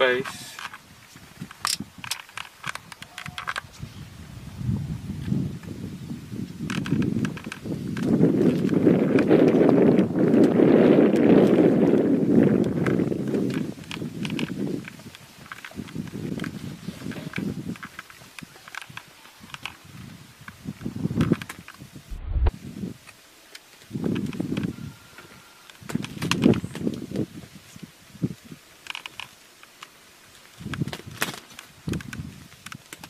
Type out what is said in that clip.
space.